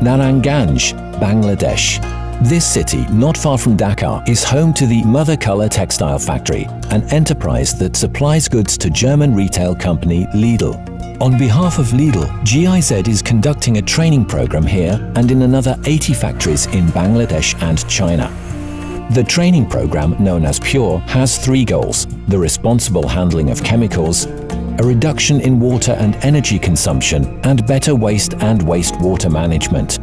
Narayanganj, Bangladesh. This city, not far from Dhaka, is home to the Mother Color Textile Factory, an enterprise that supplies goods to German retail company Lidl. On behalf of Lidl, GIZ is conducting a training program here and in another 80 factories in Bangladesh and China. The training program, known as PURE, has three goals the responsible handling of chemicals, a reduction in water and energy consumption, and better waste and wastewater management.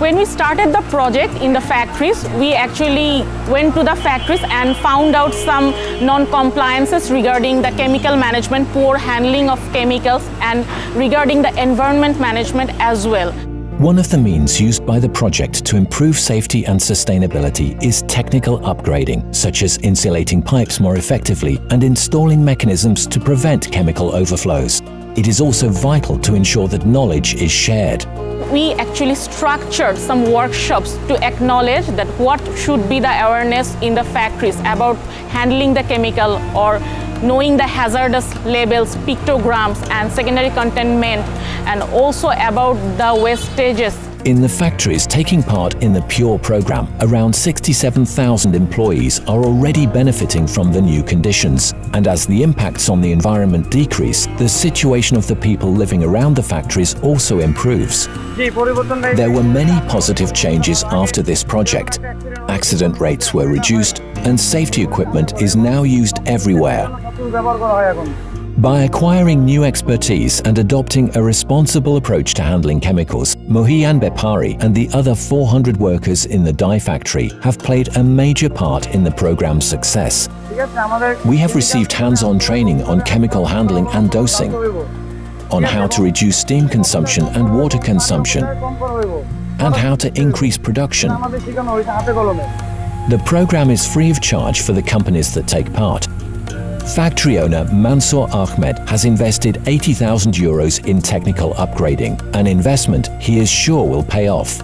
When we started the project in the factories, we actually went to the factories and found out some non-compliances regarding the chemical management, poor handling of chemicals and regarding the environment management as well. One of the means used by the project to improve safety and sustainability is technical upgrading, such as insulating pipes more effectively and installing mechanisms to prevent chemical overflows. It is also vital to ensure that knowledge is shared. We actually structured some workshops to acknowledge that what should be the awareness in the factories about handling the chemical or knowing the hazardous labels, pictograms and secondary containment and also about the wastages. In the factories taking part in the PURE program, around 67,000 employees are already benefiting from the new conditions. And as the impacts on the environment decrease, the situation of the people living around the factories also improves. There were many positive changes after this project. Accident rates were reduced and safety equipment is now used everywhere. By acquiring new expertise and adopting a responsible approach to handling chemicals, Mohiyan Bepari and the other 400 workers in the dye factory have played a major part in the program's success. We have received hands-on training on chemical handling and dosing, on how to reduce steam consumption and water consumption, and how to increase production. The program is free of charge for the companies that take part, Factory owner Mansour Ahmed has invested 80,000 euros in technical upgrading, an investment he is sure will pay off.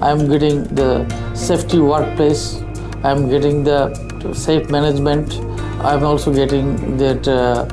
I am getting the safety workplace, I am getting the safe management, I am also getting that uh,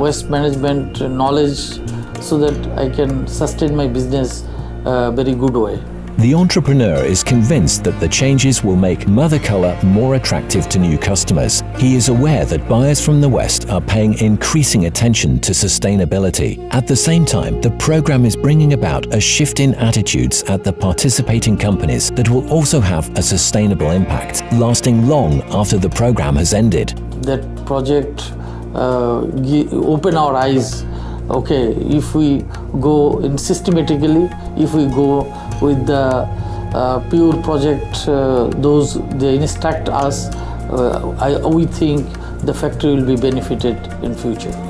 waste management knowledge so that I can sustain my business uh, very good way. The entrepreneur is convinced that the changes will make Mother Color more attractive to new customers. He is aware that buyers from the West are paying increasing attention to sustainability. At the same time, the program is bringing about a shift in attitudes at the participating companies that will also have a sustainable impact, lasting long after the program has ended. That project uh, open our eyes okay if we go in systematically if we go with the uh, pure project uh, those they instruct us uh, I, we think the factory will be benefited in future